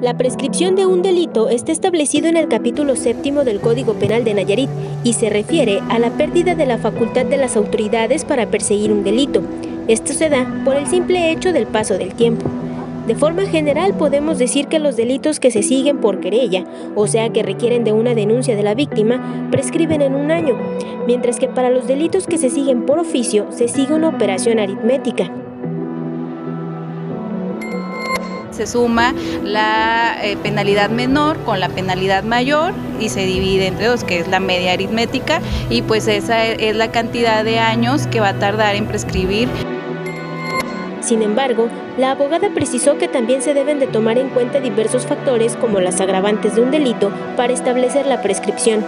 La prescripción de un delito está establecido en el capítulo séptimo del Código Penal de Nayarit y se refiere a la pérdida de la facultad de las autoridades para perseguir un delito. Esto se da por el simple hecho del paso del tiempo. De forma general podemos decir que los delitos que se siguen por querella, o sea que requieren de una denuncia de la víctima, prescriben en un año, mientras que para los delitos que se siguen por oficio se sigue una operación aritmética. Se suma la eh, penalidad menor con la penalidad mayor y se divide entre dos, que es la media aritmética, y pues esa es la cantidad de años que va a tardar en prescribir. Sin embargo, la abogada precisó que también se deben de tomar en cuenta diversos factores como las agravantes de un delito para establecer la prescripción.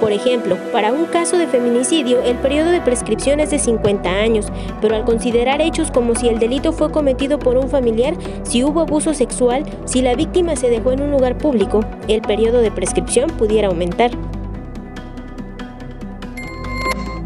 Por ejemplo, para un caso de feminicidio, el periodo de prescripción es de 50 años, pero al considerar hechos como si el delito fue cometido por un familiar, si hubo abuso sexual, si la víctima se dejó en un lugar público, el periodo de prescripción pudiera aumentar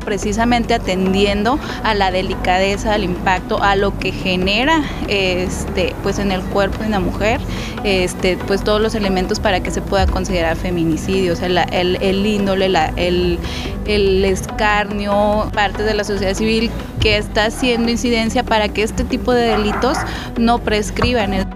precisamente atendiendo a la delicadeza, al impacto, a lo que genera este, pues en el cuerpo de una mujer, este, pues todos los elementos para que se pueda considerar feminicidio, o sea, el, el, índole, el, el escarnio, parte de la sociedad civil que está haciendo incidencia para que este tipo de delitos no prescriban.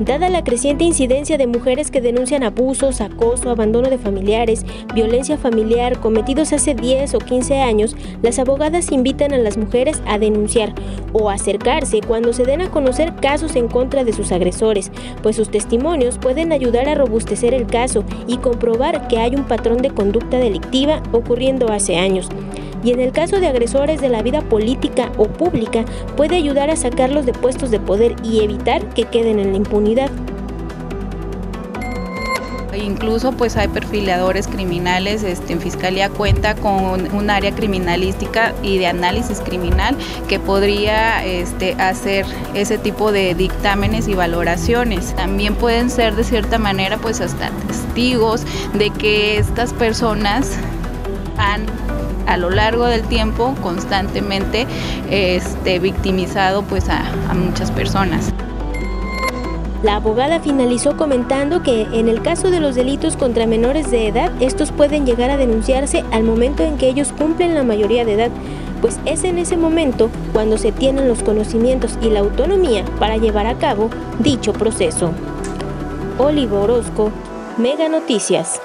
Dada la creciente incidencia de mujeres que denuncian abusos, acoso, abandono de familiares, violencia familiar cometidos hace 10 o 15 años, las abogadas invitan a las mujeres a denunciar o acercarse cuando se den a conocer casos en contra de sus agresores, pues sus testimonios pueden ayudar a robustecer el caso y comprobar que hay un patrón de conducta delictiva ocurriendo hace años y en el caso de agresores de la vida política o pública puede ayudar a sacarlos de puestos de poder y evitar que queden en la impunidad. Incluso pues hay perfiladores criminales, este, en Fiscalía cuenta con un área criminalística y de análisis criminal que podría este, hacer ese tipo de dictámenes y valoraciones. También pueden ser de cierta manera pues hasta testigos de que estas personas han a lo largo del tiempo constantemente este, victimizado pues a, muchas personas. La abogada finalizó comentando que en el caso de los delitos contra menores de edad, estos pueden llegar a denunciarse al momento en que ellos cumplen la mayoría de edad, pues es en ese momento cuando se tienen los conocimientos y la autonomía para llevar a cabo dicho proceso. Olivo Orozco, Mega Noticias.